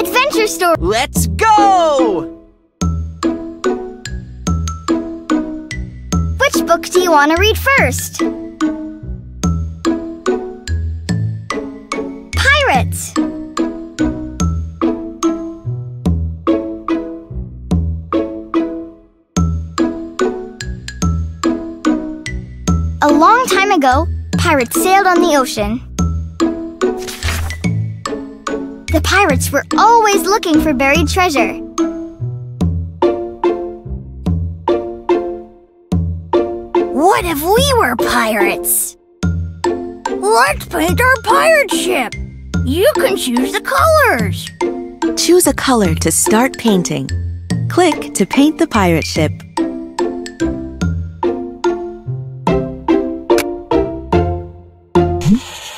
Adventure story! Let's go! Which book do you want to read first? Pirates! A long time ago, pirates sailed on the ocean. The pirates were always looking for buried treasure. What if we were pirates? Let's paint our pirate ship. You can choose the colors. Choose a color to start painting. Click to paint the pirate ship. We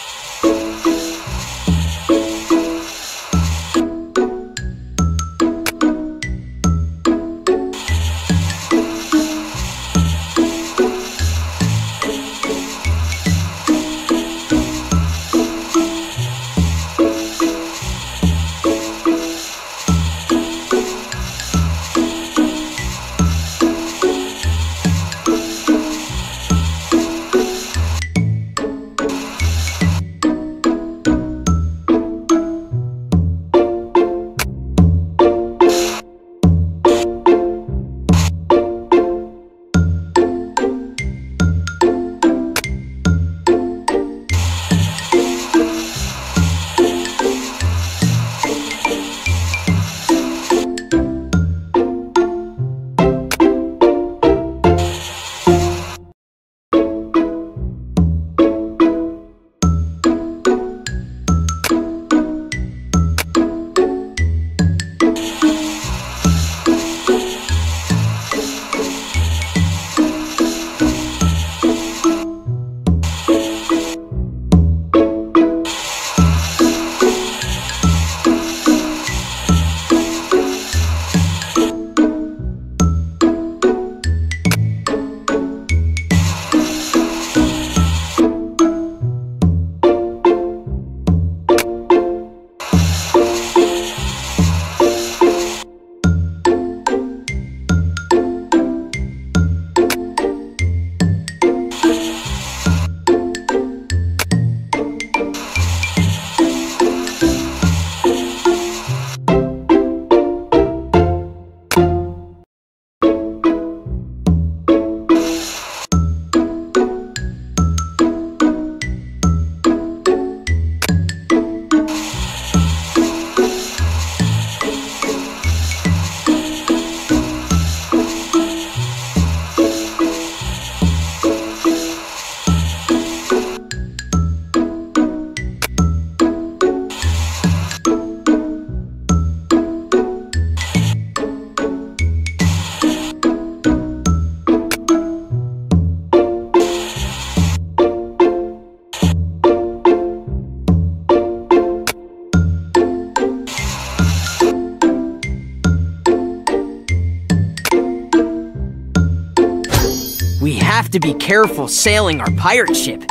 to be careful sailing our pirate ship.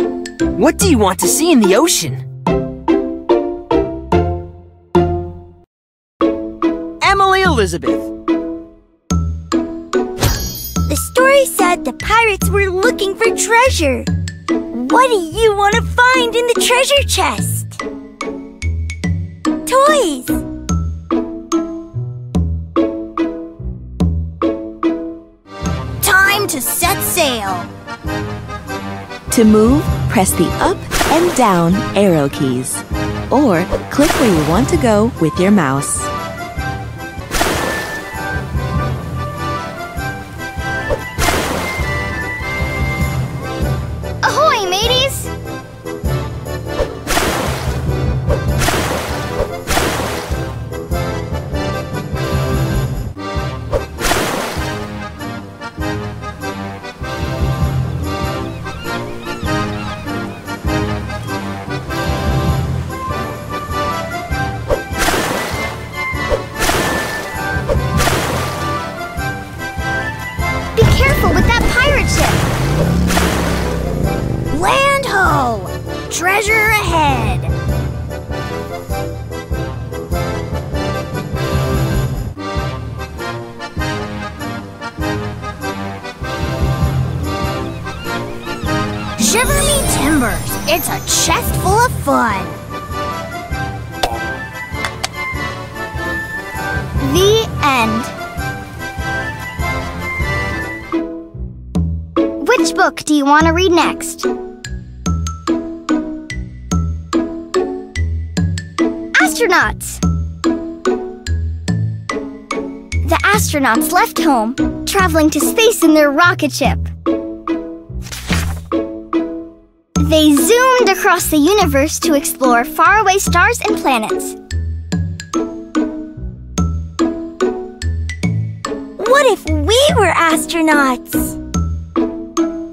What do you want to see in the ocean? Emily Elizabeth. The story said the pirates were looking for treasure. What do you want to find in the treasure chest? Toys. To set sail. To move, press the up and down arrow keys. Or click where you want to go with your mouse. treasure ahead. Shiver me timbers, it's a chest full of fun. The end. Which book do you want to read next? Astronauts. The astronauts left home, traveling to space in their rocket ship. They zoomed across the universe to explore faraway stars and planets. What if we were astronauts?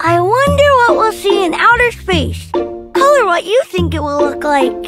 I wonder what we'll see in outer space. Color what you think it will look like.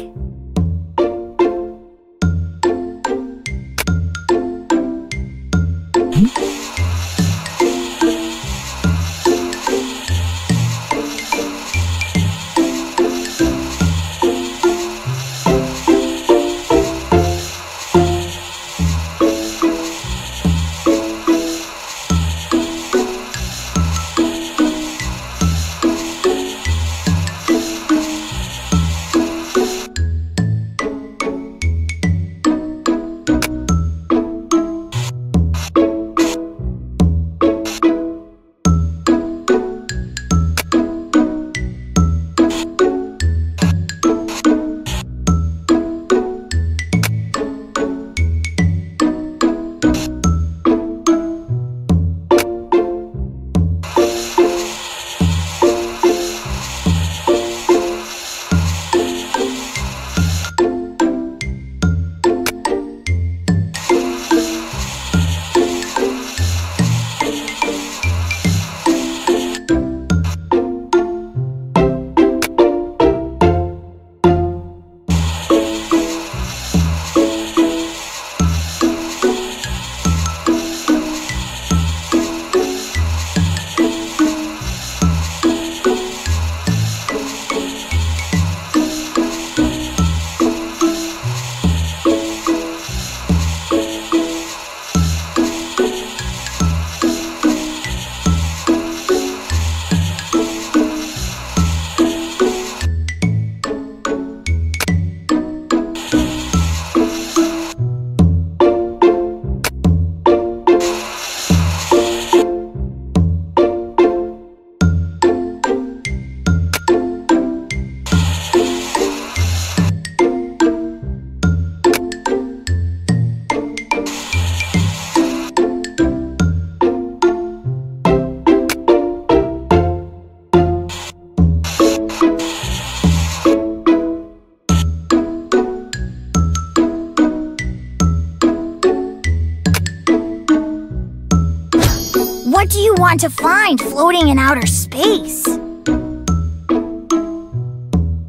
Do you want to find floating in outer space?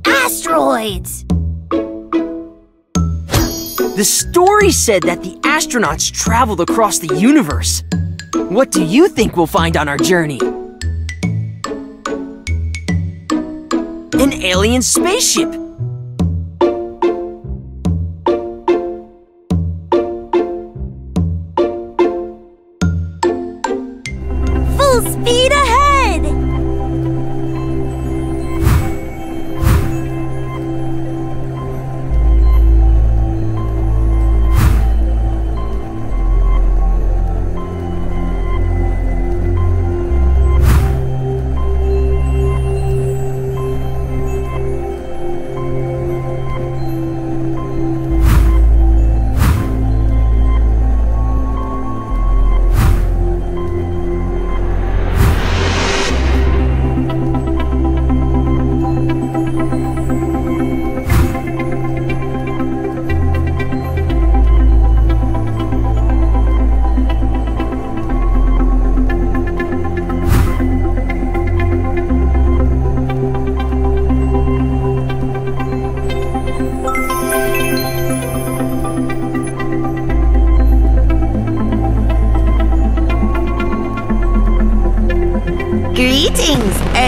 Asteroids! The story said that the astronauts traveled across the universe. What do you think we'll find on our journey? An alien spaceship. Speed ahead!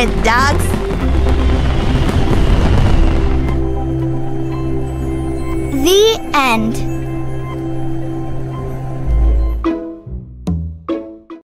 The end.